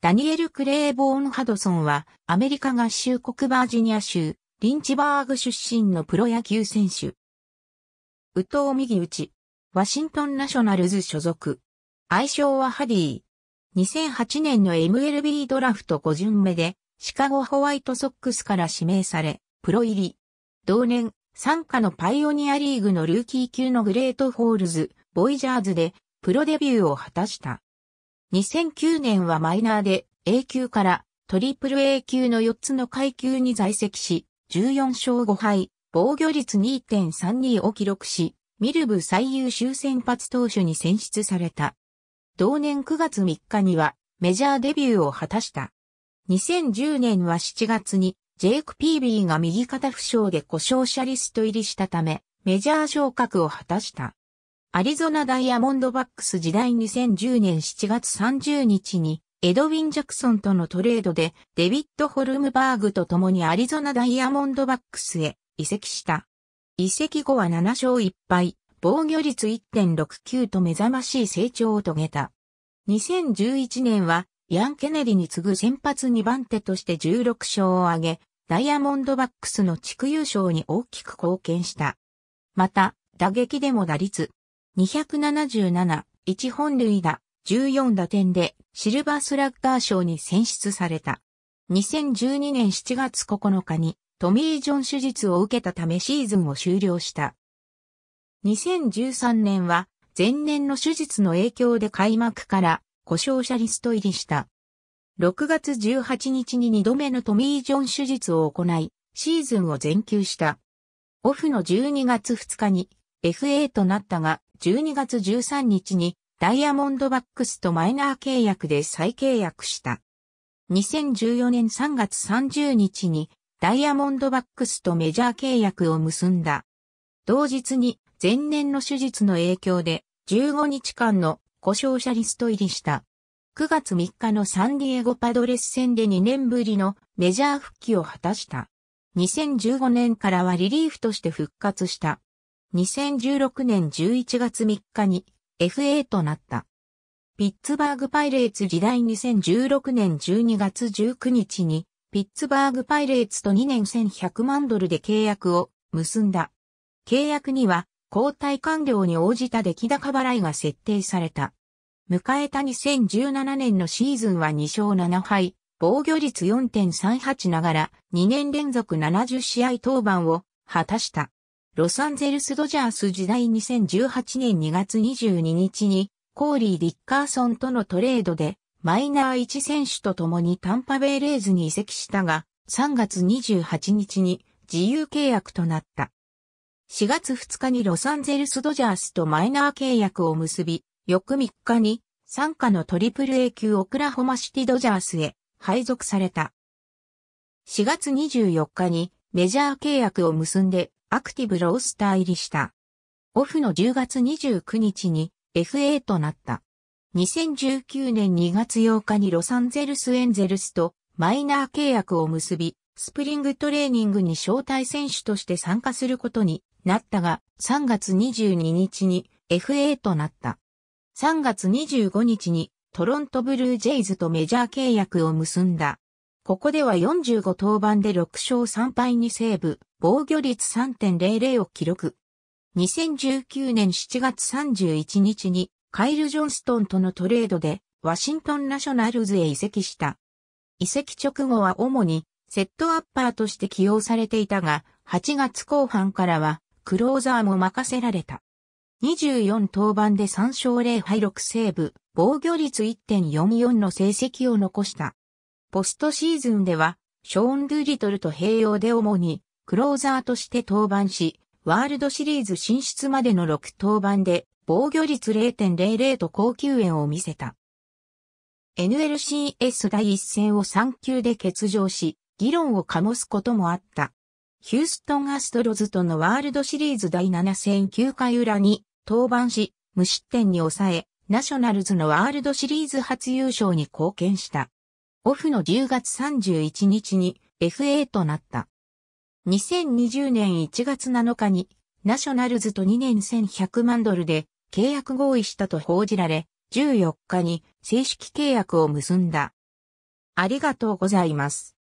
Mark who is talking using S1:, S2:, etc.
S1: ダニエル・クレーボーン・ハドソンはアメリカ合衆国バージニア州リンチバーグ出身のプロ野球選手。右投右打。ワシントンナショナルズ所属。愛称はハディ。2008年の MLB ドラフト5巡目でシカゴホワイトソックスから指名され、プロ入り。同年、傘下のパイオニアリーグのルーキー級のグレートフォールズ・ボイジャーズでプロデビューを果たした。2009年はマイナーで A 級からトリプル A 級の4つの階級に在籍し、14勝5敗、防御率2.32を記録し、ミルブ最優秀先発投手に選出された。同年9月3日にはメジャーデビューを果たした。2010年は7月にジェイク・ピービーが右肩負傷で故障者リスト入りしたため、メジャー昇格を果たした。アリゾナダイヤモンドバックス時代2010年7月30日に、エドウィン・ジャクソンとのトレードで、デビッド・ホルムバーグと共にアリゾナダイヤモンドバックスへ移籍した。移籍後は7勝1敗、防御率1.69と目覚ましい成長を遂げた。2011年は、ヤン・ケネディに次ぐ先発2番手として16勝を挙げ、ダイヤモンドバックスの地区優勝に大きく貢献した。また、打撃でも打率277、1本塁打、14打点でシルバースラッガー賞に選出された。2012年7月9日にトミー・ジョン手術を受けたためシーズンを終了した。2013年は前年の手術の影響で開幕から故障者リスト入りした。6月18日に2度目のトミー・ジョン手術を行い、シーズンを全休した。オフの12月2日に FA となったが、12月13日にダイヤモンドバックスとマイナー契約で再契約した。2014年3月30日にダイヤモンドバックスとメジャー契約を結んだ。同日に前年の手術の影響で15日間の故障者リスト入りした。9月3日のサンディエゴパドレス戦で2年ぶりのメジャー復帰を果たした。2015年からはリリーフとして復活した。2016年11月3日に FA となった。ピッツバーグパイレーツ時代2016年12月19日にピッツバーグパイレーツと2年1100万ドルで契約を結んだ。契約には交代完了に応じた出来高払いが設定された。迎えた2017年のシーズンは2勝7敗、防御率4.38ながら2年連続70試合登板を果たした。ロサンゼルスドジャース時代2018年2月22日にコーリー・ディッカーソンとのトレードでマイナー1選手と共にタンパベイレーズに移籍したが3月28日に自由契約となった。4月2日にロサンゼルスドジャースとマイナー契約を結び、翌3日に、参加のトリプル A 級オクラホマシティドジャースへ配属された。4月24日にメジャー契約を結んでアクティブロースター入りした。オフの10月29日に FA となった。2019年2月8日にロサンゼルスエンゼルスとマイナー契約を結び、スプリングトレーニングに招待選手として参加することになったが、3月22日に FA となった。3月25日にトロントブルージェイズとメジャー契約を結んだ。ここでは45登板で6勝3敗にセーブ、防御率3.00を記録。2019年7月31日にカイル・ジョンストンとのトレードでワシントンナショナルズへ移籍した。移籍直後は主にセットアッパーとして起用されていたが、8月後半からはクローザーも任せられた。24登板で3勝0敗6セーブ、防御率1.44の成績を残した。ポストシーズンでは、ショーン・ドゥリトルと併用で主に、クローザーとして登板し、ワールドシリーズ進出までの6登板で、防御率0.00と高級円を見せた。NLCS 第一戦を3球で欠場し、議論を醸すこともあった。ヒューストンアストロズとのワールドシリーズ第7戦9回裏に登板し、無失点に抑え、ナショナルズのワールドシリーズ初優勝に貢献した。オフの10月31日に FA となった。2020年1月7日にナショナルズと2年1100万ドルで契約合意したと報じられ、14日に正式契約を結んだ。ありがとうございます。